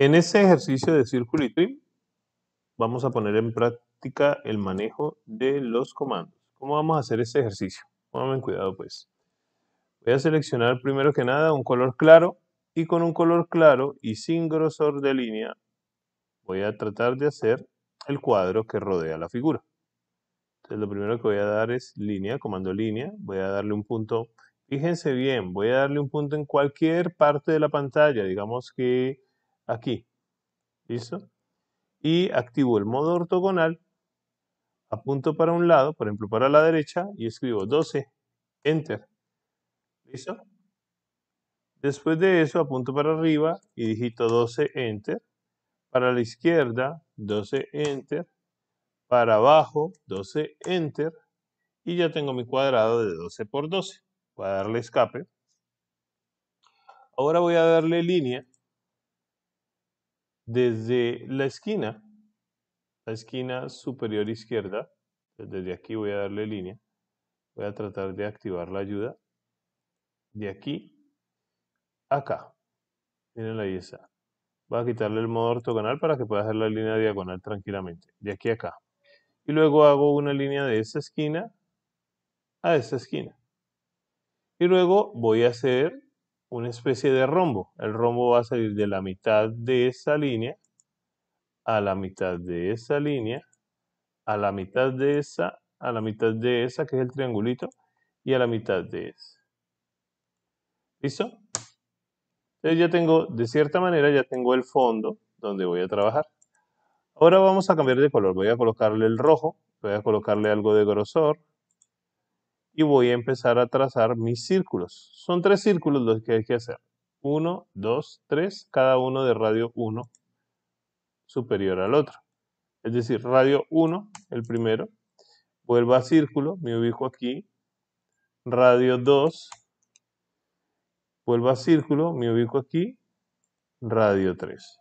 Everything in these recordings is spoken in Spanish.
En ese ejercicio de círculo y trim, vamos a poner en práctica el manejo de los comandos. ¿Cómo vamos a hacer este ejercicio? Pónganme cuidado pues. Voy a seleccionar primero que nada un color claro y con un color claro y sin grosor de línea voy a tratar de hacer el cuadro que rodea la figura. Entonces lo primero que voy a dar es línea, comando línea, voy a darle un punto, fíjense bien, voy a darle un punto en cualquier parte de la pantalla, digamos que aquí, ¿listo? Y activo el modo ortogonal, apunto para un lado, por ejemplo para la derecha, y escribo 12, Enter. ¿Listo? Después de eso apunto para arriba y digito 12 Enter. Para la izquierda 12 Enter. Para abajo 12 Enter. Y ya tengo mi cuadrado de 12 por 12. Voy a darle escape. Ahora voy a darle línea desde la esquina, la esquina superior izquierda. Desde aquí voy a darle línea. Voy a tratar de activar la ayuda. De aquí acá. Miren ahí está. Voy a quitarle el modo ortogonal para que pueda hacer la línea diagonal tranquilamente. De aquí a acá. Y luego hago una línea de esta esquina a esta esquina. Y luego voy a hacer una especie de rombo. El rombo va a salir de la mitad de esa línea a la mitad de esa línea, a la mitad de esa, a la mitad de esa, que es el triangulito, y a la mitad de esa. ¿Listo? Entonces ya tengo, de cierta manera, ya tengo el fondo donde voy a trabajar. Ahora vamos a cambiar de color. Voy a colocarle el rojo, voy a colocarle algo de grosor y voy a empezar a trazar mis círculos. Son tres círculos los que hay que hacer. Uno, dos, tres, cada uno de radio 1 superior al otro. Es decir, radio 1, el primero, vuelvo a círculo, me ubico aquí, radio 2, vuelvo a círculo, me ubico aquí, radio 3.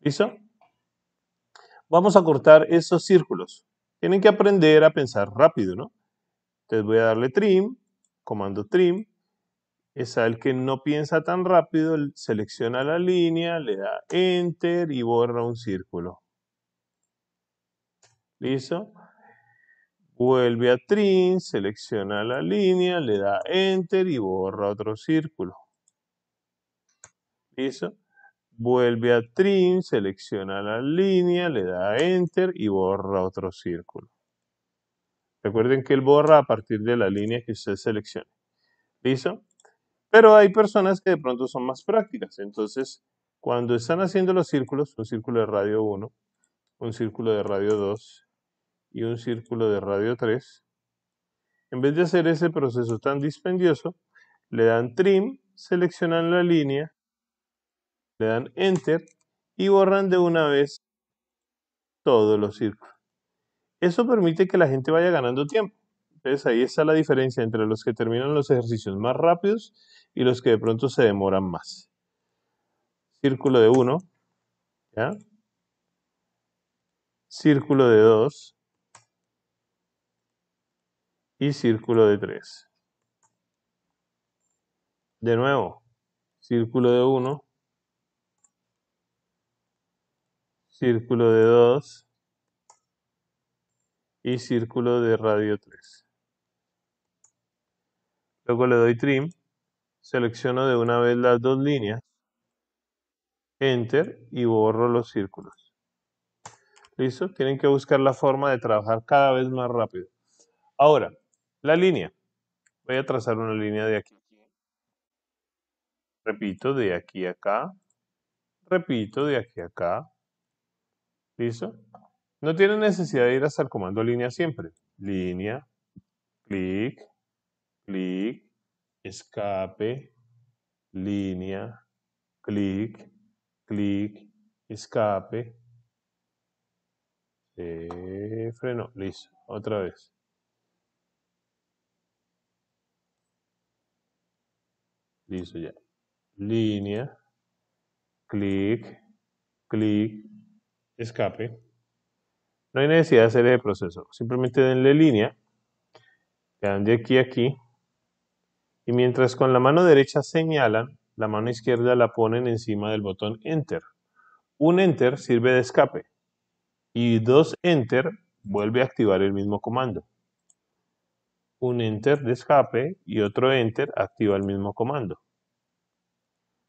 ¿Listo? Vamos a cortar esos círculos. Tienen que aprender a pensar rápido, ¿no? Entonces voy a darle trim, comando trim, es el que no piensa tan rápido, selecciona la línea, le da enter y borra un círculo. ¿Listo? Vuelve a trim, selecciona la línea, le da enter y borra otro círculo. ¿Listo? Vuelve a trim, selecciona la línea, le da enter y borra otro círculo. Recuerden que él borra a partir de la línea que usted seleccione. ¿Listo? Pero hay personas que de pronto son más prácticas. Entonces, cuando están haciendo los círculos, un círculo de radio 1, un círculo de radio 2, y un círculo de radio 3. En vez de hacer ese proceso tan dispendioso, le dan trim, seleccionan la línea, le dan enter y borran de una vez todos los círculos. Eso permite que la gente vaya ganando tiempo. Entonces ahí está la diferencia entre los que terminan los ejercicios más rápidos y los que de pronto se demoran más. Círculo de 1, Círculo de 2, y círculo de 3. De nuevo, círculo de 1, círculo de 2 y círculo de radio 3. Luego le doy trim, selecciono de una vez las dos líneas, enter y borro los círculos. ¿Listo? Tienen que buscar la forma de trabajar cada vez más rápido. Ahora, la línea. Voy a trazar una línea de aquí. Repito, de aquí a acá. Repito, de aquí a acá. ¿Listo? No tiene necesidad de ir hasta el comando línea siempre. Línea, clic, clic, escape, línea, clic, clic, escape. Eh, freno, listo. Otra vez. Listo ya. Línea, clic, clic, escape. No hay necesidad de hacer ese proceso. Simplemente denle línea, le dan de aquí a aquí, y mientras con la mano derecha señalan, la mano izquierda la ponen encima del botón Enter. Un Enter sirve de escape y dos Enter vuelve a activar el mismo comando. Un Enter de escape y otro Enter activa el mismo comando.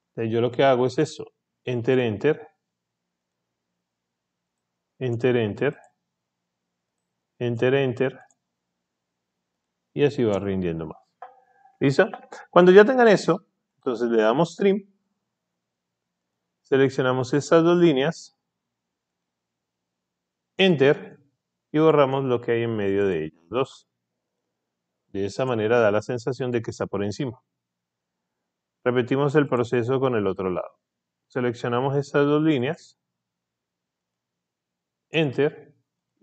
Entonces yo lo que hago es eso, Enter, Enter, Enter, Enter, Enter, Enter, y así va rindiendo más. ¿Listo? Cuando ya tengan eso, entonces le damos Trim, seleccionamos estas dos líneas, Enter, y borramos lo que hay en medio de ellas dos. De esa manera da la sensación de que está por encima. Repetimos el proceso con el otro lado. Seleccionamos estas dos líneas, Enter,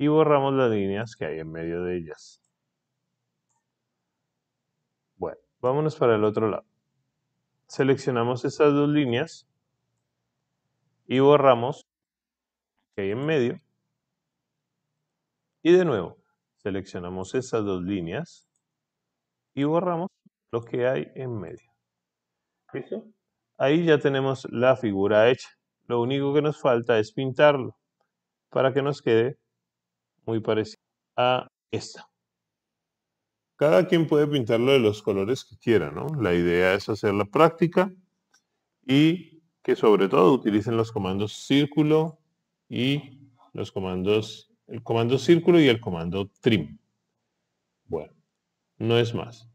y borramos las líneas que hay en medio de ellas. Bueno, vámonos para el otro lado. Seleccionamos estas dos líneas y borramos que hay en medio. Y de nuevo, seleccionamos estas dos líneas y borramos lo que hay en medio. ¿Listo? Ahí ya tenemos la figura hecha. Lo único que nos falta es pintarlo para que nos quede muy parecido a esta. Cada quien puede pintarlo de los colores que quiera, ¿no? La idea es hacer la práctica y que sobre todo utilicen los comandos círculo y los comandos, el comando círculo y el comando trim. Bueno, no es más.